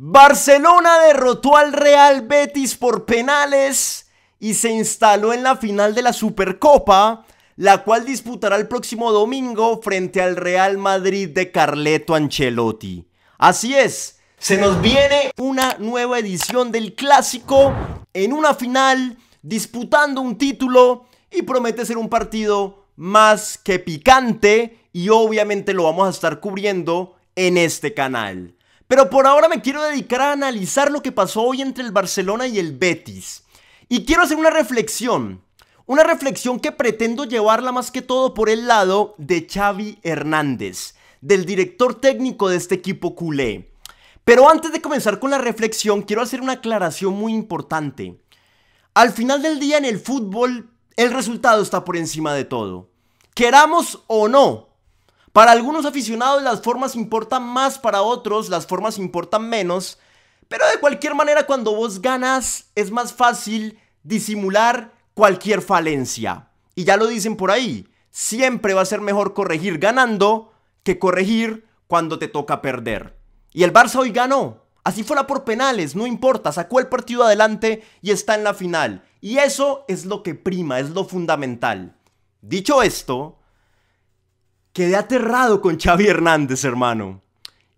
Barcelona derrotó al Real Betis por penales y se instaló en la final de la Supercopa, la cual disputará el próximo domingo frente al Real Madrid de Carleto Ancelotti. Así es, se nos viene una nueva edición del clásico en una final disputando un título y promete ser un partido más que picante y obviamente lo vamos a estar cubriendo en este canal. Pero por ahora me quiero dedicar a analizar lo que pasó hoy entre el Barcelona y el Betis. Y quiero hacer una reflexión. Una reflexión que pretendo llevarla más que todo por el lado de Xavi Hernández, del director técnico de este equipo culé. Pero antes de comenzar con la reflexión, quiero hacer una aclaración muy importante. Al final del día en el fútbol, el resultado está por encima de todo. Queramos o no, para algunos aficionados las formas importan más, para otros las formas importan menos. Pero de cualquier manera cuando vos ganas es más fácil disimular cualquier falencia. Y ya lo dicen por ahí, siempre va a ser mejor corregir ganando que corregir cuando te toca perder. Y el Barça hoy ganó. Así fuera por penales, no importa, sacó el partido adelante y está en la final. Y eso es lo que prima, es lo fundamental. Dicho esto, quedé aterrado con Xavi Hernández, hermano.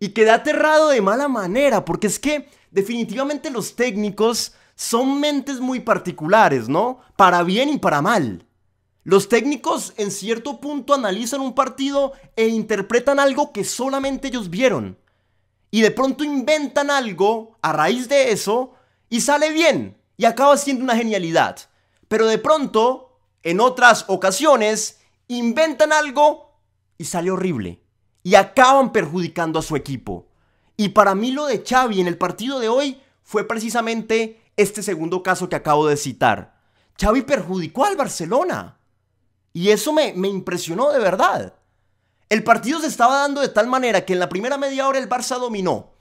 Y quedé aterrado de mala manera, porque es que definitivamente los técnicos son mentes muy particulares, ¿no? Para bien y para mal. Los técnicos en cierto punto analizan un partido e interpretan algo que solamente ellos vieron. Y de pronto inventan algo a raíz de eso y sale bien y acaba siendo una genialidad. Pero de pronto, en otras ocasiones, inventan algo y sale horrible. Y acaban perjudicando a su equipo. Y para mí lo de Xavi en el partido de hoy fue precisamente este segundo caso que acabo de citar. Xavi perjudicó al Barcelona. Y eso me, me impresionó de verdad. El partido se estaba dando de tal manera que en la primera media hora el Barça dominó.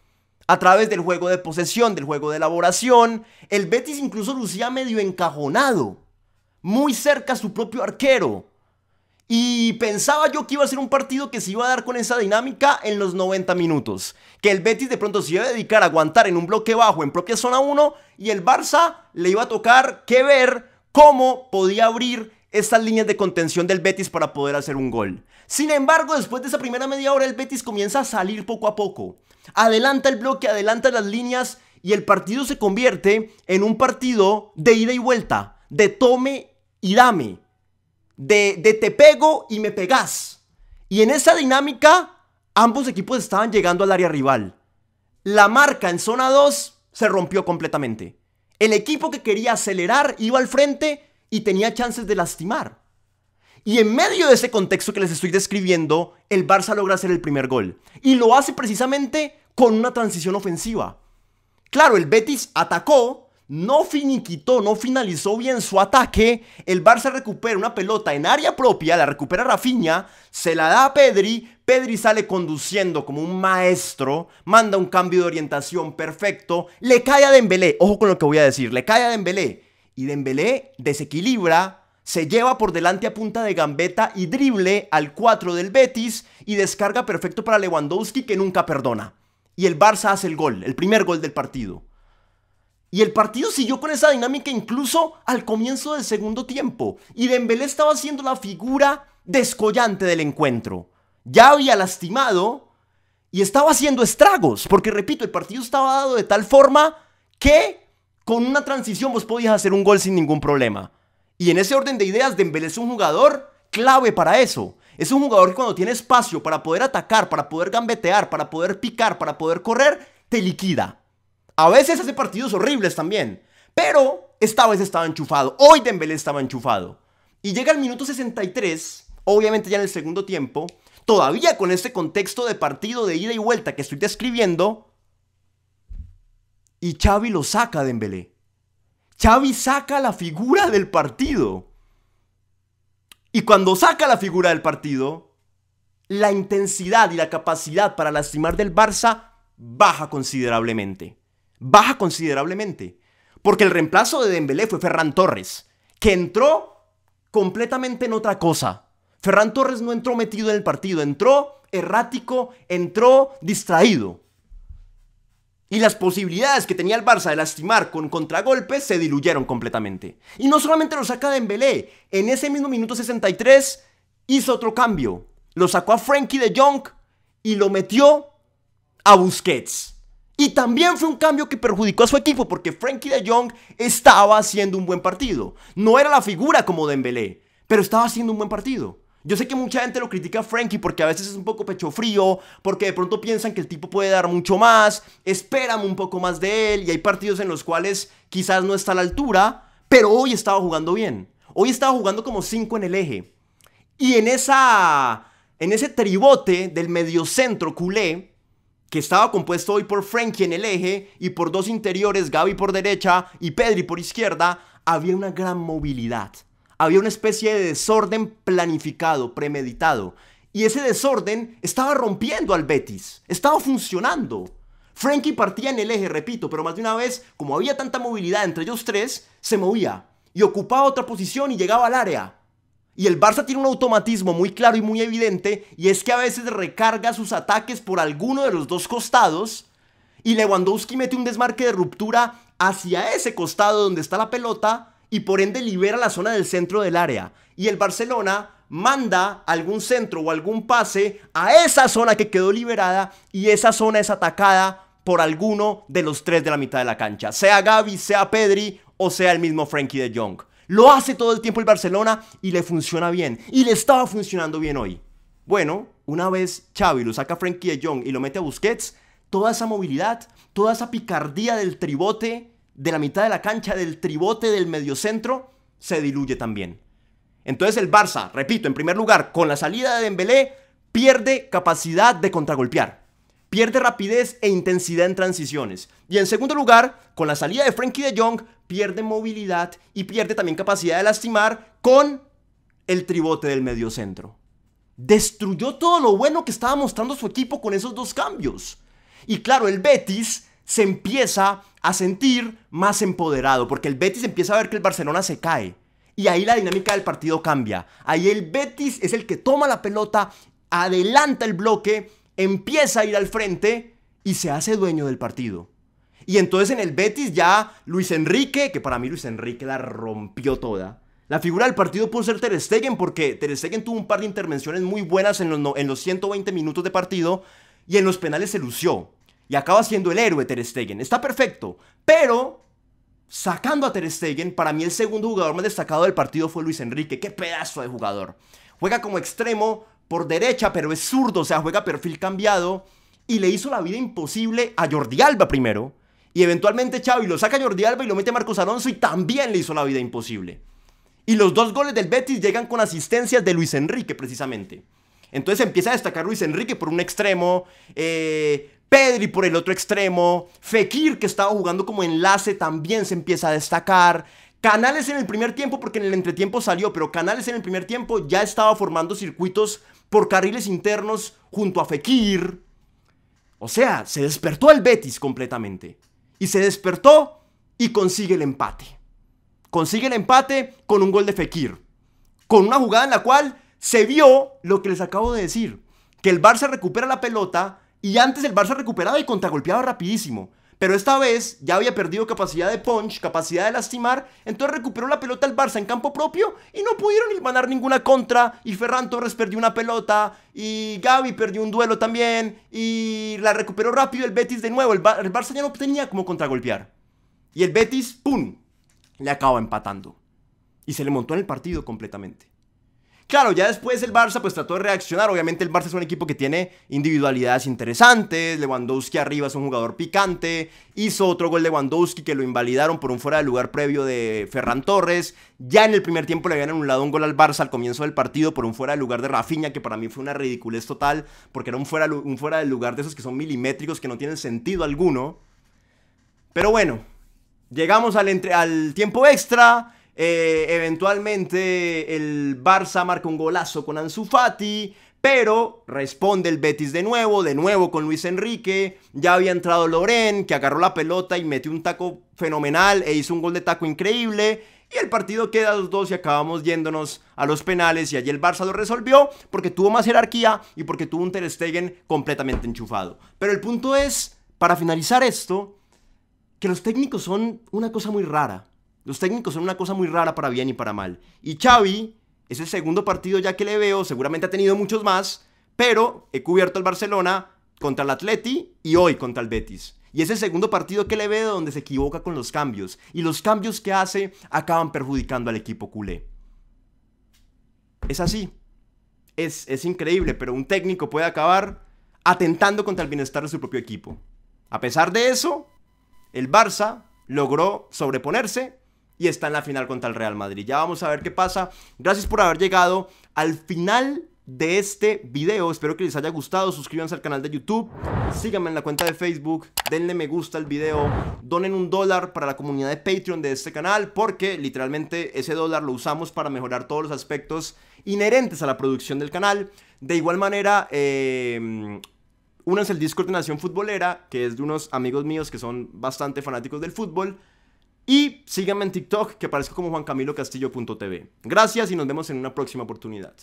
A través del juego de posesión, del juego de elaboración, el Betis incluso lucía medio encajonado. Muy cerca a su propio arquero. Y pensaba yo que iba a ser un partido que se iba a dar con esa dinámica en los 90 minutos. Que el Betis de pronto se iba a dedicar a aguantar en un bloque bajo en propia zona 1 y el Barça le iba a tocar que ver cómo podía abrir estas líneas de contención del Betis para poder hacer un gol. Sin embargo, después de esa primera media hora el Betis comienza a salir poco a poco. Adelanta el bloque, adelanta las líneas y el partido se convierte en un partido de ida y vuelta, de tome y dame de, te pego y me pegas. Y en esa dinámica, ambos equipos estaban llegando al área rival. La marca en zona 2 se rompió completamente. El equipo que quería acelerar iba al frente y tenía chances de lastimar. Y en medio de ese contexto que les estoy describiendo, el Barça logra hacer el primer gol. Y lo hace precisamente con una transición ofensiva. Claro, el Betis atacó, no finiquitó, no finalizó bien su ataque, el Barça recupera una pelota en área propia, la recupera Rafinha, se la da a Pedri, Pedri sale conduciendo como un maestro, manda un cambio de orientación perfecto, le cae a Dembélé, ojo con lo que voy a decir, le cae a Dembélé y Dembélé desequilibra, se lleva por delante a punta de gambeta y drible al 4 del Betis y descarga perfecto para Lewandowski que nunca perdona. Y el Barça hace el gol, el primer gol del partido. Y el partido siguió con esa dinámica incluso al comienzo del segundo tiempo. Y Dembélé estaba siendo la figura descollante del encuentro. Ya había lastimado y estaba haciendo estragos. Porque repito, el partido estaba dado de tal forma que con una transición vos podías hacer un gol sin ningún problema. Y en ese orden de ideas, Dembélé es un jugador clave para eso. Es un jugador que cuando tiene espacio para poder atacar, para poder gambetear, para poder picar, para poder correr, te liquida. A veces hace partidos horribles también. Pero esta vez estaba enchufado. Hoy Dembélé estaba enchufado. Y llega el minuto 63, obviamente ya en el segundo tiempo, todavía con este contexto de partido de ida y vuelta que estoy describiendo, y Xavi lo saca a Dembélé. Xavi saca la figura del partido. Y cuando saca la figura del partido, la intensidad y la capacidad para lastimar del Barça baja considerablemente baja considerablemente. Porque el reemplazo de Dembélé fue Ferran Torres, que entró completamente en otra cosa. Ferran Torres no entró metido en el partido, entró errático, entró distraído. Y las posibilidades que tenía el Barça de lastimar con contragolpes se diluyeron completamente. Y no solamente lo saca Dembélé, en ese mismo minuto 63 hizo otro cambio. Lo sacó a Frankie de Jong y lo metió a Busquets. Y también fue un cambio que perjudicó a su equipo porque Frankie de Jong estaba haciendo un buen partido. No era la figura como Dembélé, pero estaba haciendo un buen partido. Yo sé que mucha gente lo critica a Frankie porque a veces es un poco pecho frío, porque de pronto piensan que el tipo puede dar mucho más, esperan un poco más de él y hay partidos en los cuales quizás no está a la altura, pero hoy estaba jugando bien. Hoy estaba jugando como 5 en el eje. Y en esa en ese tribote del mediocentro culé, que estaba compuesto hoy por Frankie en el eje y por dos interiores, Gaby por derecha y Pedri por izquierda, había una gran movilidad. Había una especie de desorden planificado, premeditado. Y ese desorden estaba rompiendo al Betis. Estaba funcionando. Frankie partía en el eje, repito, pero más de una vez, como había tanta movilidad entre ellos tres, se movía y ocupaba otra posición y llegaba al área. Y el Barça tiene un automatismo muy claro y muy evidente, y es que a veces recarga sus ataques por alguno de los dos costados, y Lewandowski mete un desmarque de ruptura hacia ese costado donde está la pelota, y por ende libera la zona del centro del área. Y el Barcelona manda algún centro o algún pase a esa zona que quedó liberada y esa zona es atacada por alguno de los tres de la mitad de la cancha, sea Gaby, sea Pedri o sea el mismo Frankie de Jong. Lo hace todo el tiempo el Barcelona y le funciona bien. Y le estaba funcionando bien hoy. Bueno, una vez Xavi lo saca a Frankie de y lo mete a Busquets, toda esa movilidad, toda esa picardía del tribote de la mitad de la cancha, del tribote del mediocentro, se diluye también. Entonces el Barça, repito, en primer lugar, con la salida de Dembélé, pierde capacidad de contragolpear. Pierde rapidez e intensidad en transiciones. Y en segundo lugar, con la salida de Frankie de Jong, pierde movilidad y pierde también capacidad de lastimar con el tribote del mediocentro. Destruyó todo lo bueno que estaba mostrando su equipo con esos dos cambios. Y claro, el Betis se empieza a sentir más empoderado, porque el Betis empieza a ver que el Barcelona se cae. Y ahí la dinámica del partido cambia. Ahí el Betis es el que toma la pelota, adelanta el bloque, empieza a ir al frente y se hace dueño del partido. Y entonces en el Betis ya Luis Enrique, que para mí Luis Enrique la rompió toda. La figura del partido pudo ser Ter Stegen porque Ter Stegen tuvo un par de intervenciones muy buenas en los, en los 120 minutos de partido y en los penales se lució y acaba siendo el héroe Ter Stegen. Está perfecto, pero sacando a Ter Stegen, para mí el segundo jugador más destacado del partido fue Luis Enrique. Qué pedazo de jugador. Juega como extremo por derecha, pero es zurdo, o sea, juega perfil cambiado y le hizo la vida imposible a Jordi Alba primero. Y eventualmente Xavi lo saca a Jordi Alba y lo mete a Marcos Alonso y también le hizo la vida imposible. Y los dos goles del Betis llegan con asistencias de Luis Enrique precisamente. Entonces empieza a destacar Luis Enrique por un extremo, eh, Pedri por el otro extremo, Fekir que estaba jugando como enlace también se empieza a destacar. Canales en el primer tiempo, porque en el entretiempo salió, pero Canales en el primer tiempo ya estaba formando circuitos por carriles internos junto a Fekir. O sea, se despertó el Betis completamente. Y se despertó y consigue el empate. Consigue el empate con un gol de Fekir. Con una jugada en la cual se vio lo que les acabo de decir. Que el Barça recupera la pelota y antes el Barça recuperaba y contragolpeaba rapidísimo. Pero esta vez ya había perdido capacidad de punch, capacidad de lastimar, entonces recuperó la pelota el Barça en campo propio y no pudieron ganar ninguna contra. Y Ferran Torres perdió una pelota y Gaby perdió un duelo también y la recuperó rápido el Betis de nuevo. El, el Barça ya no tenía como contragolpear. Y el Betis, ¡pum!, le acaba empatando. Y se le montó en el partido completamente. Claro, ya después el Barça pues trató de reaccionar. Obviamente el Barça es un equipo que tiene individualidades interesantes. Lewandowski arriba es un jugador picante. Hizo otro gol de Lewandowski que lo invalidaron por un fuera de lugar previo de Ferran Torres. Ya en el primer tiempo le habían anulado un gol al Barça al comienzo del partido por un fuera de lugar de Rafinha que para mí fue una ridiculez total porque era un fuera, un fuera de lugar de esos que son milimétricos que no tienen sentido alguno. Pero bueno, llegamos al, al tiempo extra. Eh, eventualmente el Barça marca un golazo con Ansu Fati. Pero responde el Betis de nuevo, de nuevo con Luis Enrique. Ya había entrado Loren, que agarró la pelota y metió un taco fenomenal e hizo un gol de taco increíble. Y el partido queda 2-2 y acabamos yéndonos a los penales. Y allí el Barça lo resolvió porque tuvo más jerarquía y porque tuvo un Ter Stegen completamente enchufado. Pero el punto es, para finalizar esto, que los técnicos son una cosa muy rara. Los técnicos son una cosa muy rara para bien y para mal. Y Xavi es el segundo partido ya que le veo, seguramente ha tenido muchos más, pero he cubierto al Barcelona contra el Atleti y hoy contra el Betis. Y es el segundo partido que le veo donde se equivoca con los cambios. Y los cambios que hace acaban perjudicando al equipo culé. Es así. Es, es increíble, pero un técnico puede acabar atentando contra el bienestar de su propio equipo. A pesar de eso, el Barça logró sobreponerse y está en la final contra el Real Madrid. Ya vamos a ver qué pasa. Gracias por haber llegado al final de este video. Espero que les haya gustado. Suscríbanse al canal de YouTube. Síganme en la cuenta de Facebook. Denle me gusta al video. Donen un dólar para la comunidad de Patreon de este canal. Porque literalmente ese dólar lo usamos para mejorar todos los aspectos inherentes a la producción del canal. De igual manera, eh, únanse al Discord de Nación Futbolera, que es de unos amigos míos que son bastante fanáticos del fútbol. Y síganme en TikTok, que aparezco como juancamilocastillo.tv. Gracias y nos vemos en una próxima oportunidad.